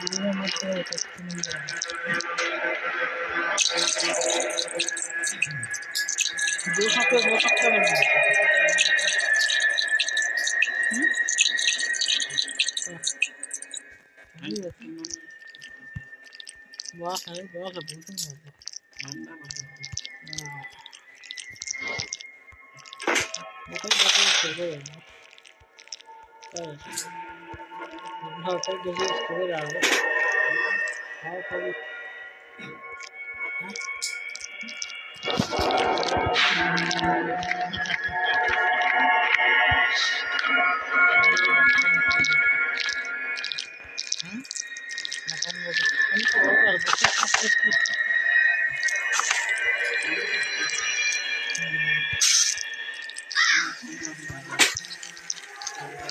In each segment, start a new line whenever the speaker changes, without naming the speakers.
Duro mate tecnologia. दो हफ्ते दो हफ्ते बन वाह है वाह है बोलते हैं बता बता चल रहा Halka gözü çıkılır abi. Halka bir...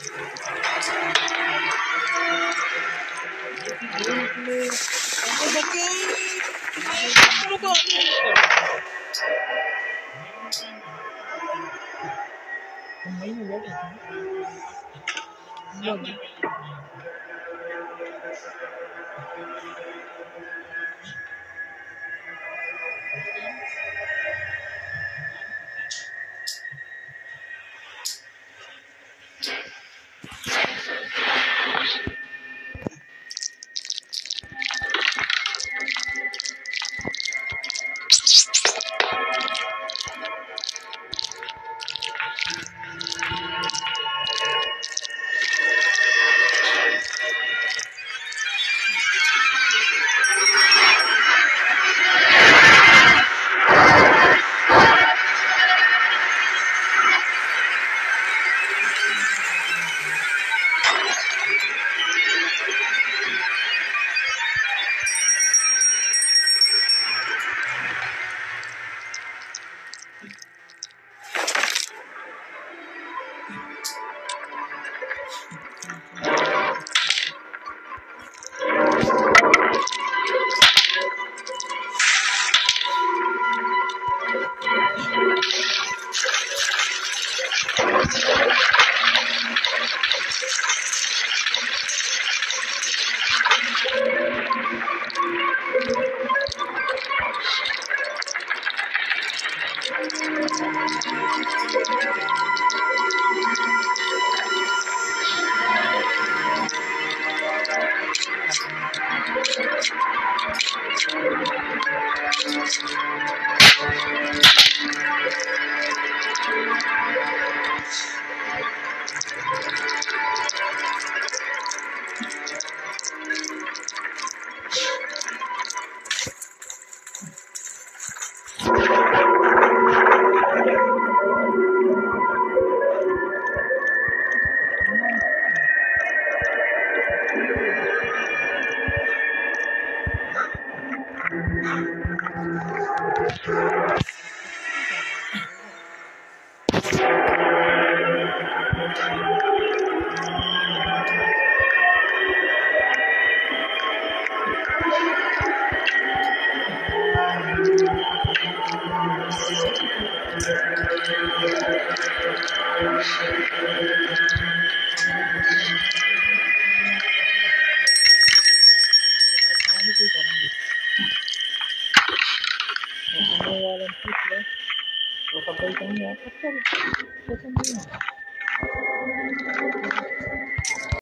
Thank you. mấy người nhớ Yeah. はあ。Yes, Bakalım ya. Bakalım. Bakalım.